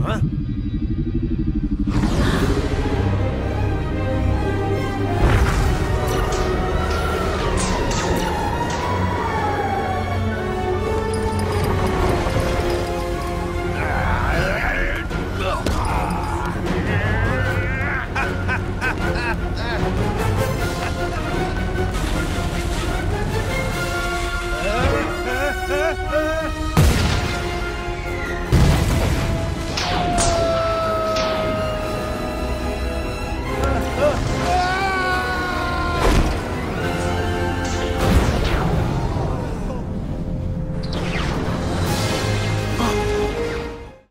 嗯么？